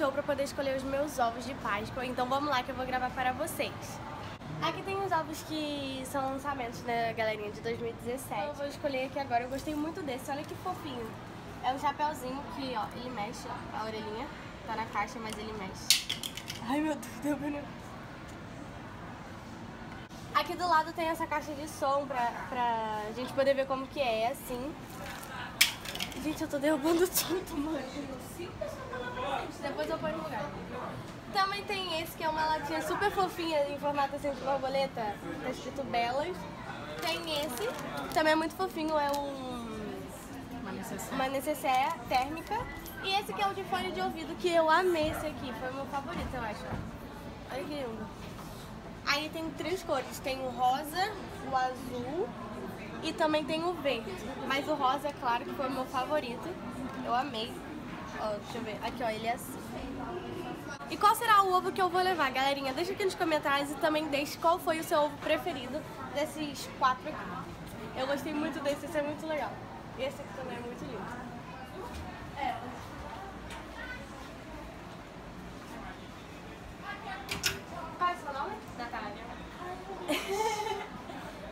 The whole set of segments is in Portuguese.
show pra poder escolher os meus ovos de Páscoa, então vamos lá que eu vou gravar para vocês. Aqui tem os ovos que são lançamentos da galerinha de 2017. Eu vou escolher aqui agora, eu gostei muito desse, olha que fofinho. É um chapéuzinho que, ó, ele mexe, ó, a orelhinha tá na caixa, mas ele mexe. Ai meu Deus, deu pneu. Aqui do lado tem essa caixa de som pra, pra gente poder ver como que é, assim. Gente, eu tô derrubando tudo, mano. Depois eu ponho no lugar. Também tem esse que é uma latinha super fofinha em formato assim de borboleta. Tá escrito Belas. Tem esse, também é muito fofinho, é um... Uma necessaire térmica. E esse que é o de fone de ouvido, que eu amei esse aqui. Foi o meu favorito, eu acho. Olha que lindo. Aí tem três cores. Tem o rosa, o azul e também tem o verde. Mas o rosa, é claro, que foi o meu favorito. Eu amei. Ó, deixa eu ver. Aqui, ó, ele é assim. E qual será o ovo que eu vou levar, galerinha? Deixa aqui nos comentários e também deixe qual foi o seu ovo preferido desses quatro aqui. Eu gostei muito desse, esse é muito legal. Esse aqui também é muito lindo. É. Qual é o seu nome? Natália.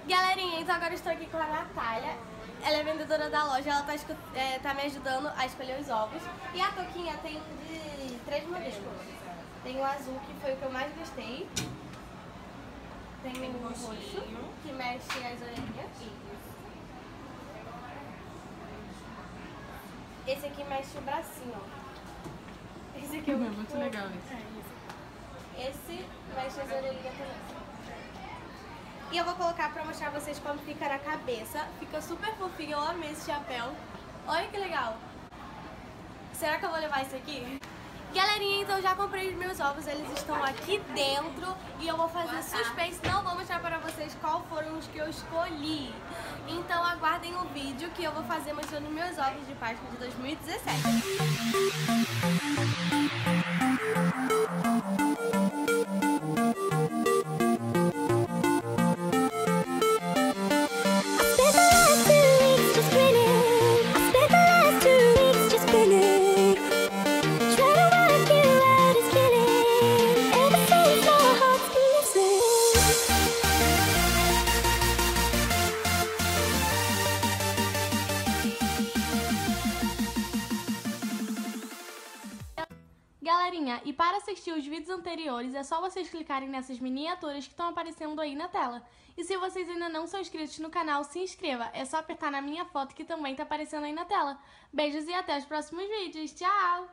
Galerinha, então agora estou aqui com a Natália. Ela é vendedora da loja, ela tá, é, tá me ajudando a escolher os ovos. E a toquinha tem de três modelos. Tem o azul, que foi o que eu mais gostei. Tem o roxo, que mexe as orelhinhas. Esse aqui mexe o bracinho, ó. Esse aqui é muito, muito legal esse. Esse mexe as orelhinhas também. E eu vou colocar pra mostrar pra vocês como fica na cabeça. Fica super fofinho, eu amei esse chapéu. Olha que legal. Será que eu vou levar esse aqui? Galerinha, então já comprei os meus ovos, eles estão aqui dentro e eu vou fazer suspense, não vou mostrar para vocês qual foram os que eu escolhi. Então aguardem o vídeo que eu vou fazer mostrando meus ovos de Páscoa de 2017. Galerinha, e para assistir os vídeos anteriores é só vocês clicarem nessas miniaturas que estão aparecendo aí na tela. E se vocês ainda não são inscritos no canal, se inscreva. É só apertar na minha foto que também está aparecendo aí na tela. Beijos e até os próximos vídeos. Tchau!